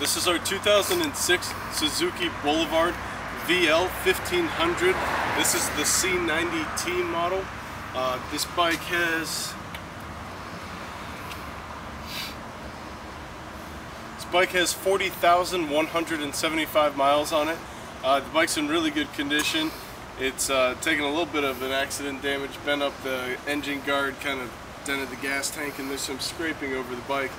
This is our 2006 Suzuki Boulevard VL 1500. This is the C90T model. Uh, this bike has this bike has 40,175 miles on it. Uh, the bike's in really good condition. It's uh, taken a little bit of an accident damage, bent up the engine guard, kind of dented the gas tank, and there's some scraping over the bike.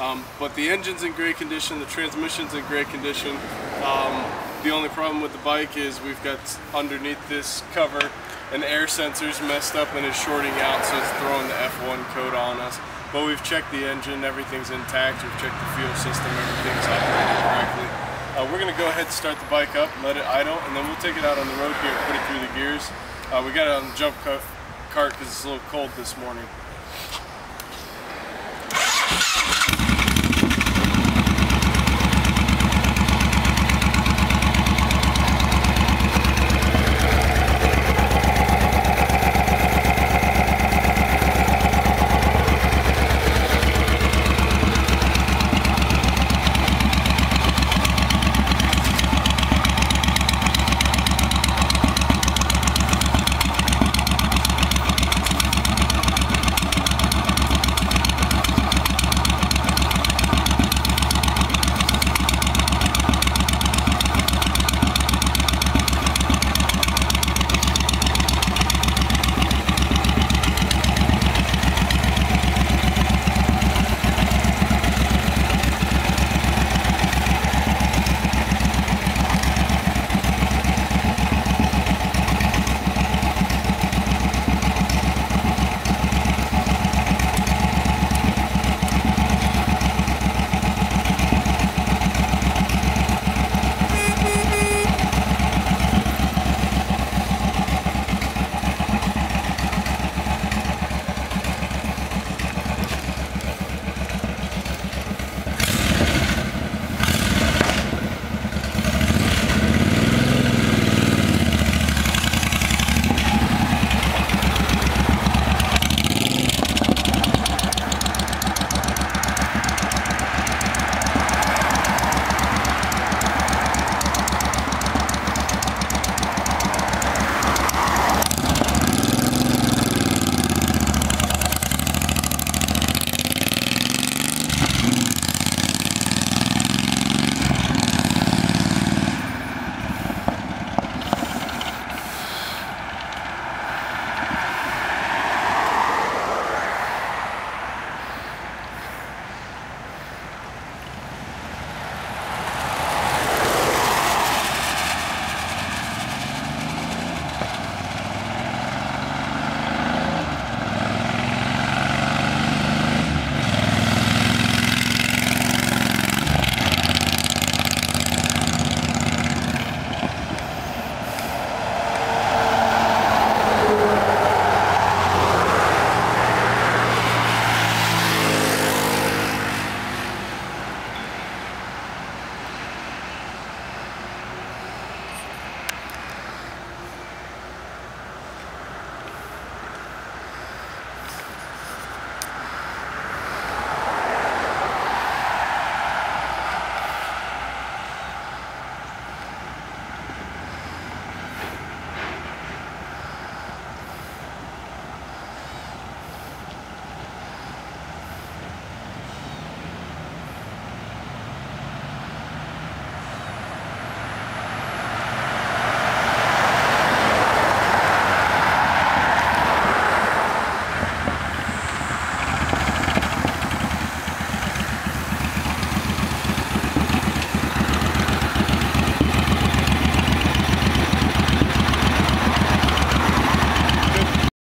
Um, but the engine's in great condition, the transmission's in great condition. Um, the only problem with the bike is we've got underneath this cover an air sensor's messed up and is shorting out, so it's throwing the F1 code on us. But we've checked the engine, everything's intact, we've checked the fuel system, everything's operating correctly. Uh, we're going to go ahead and start the bike up, let it idle, and then we'll take it out on the road here and put it through the gears. Uh, we got it on the jump cart because it's a little cold this morning.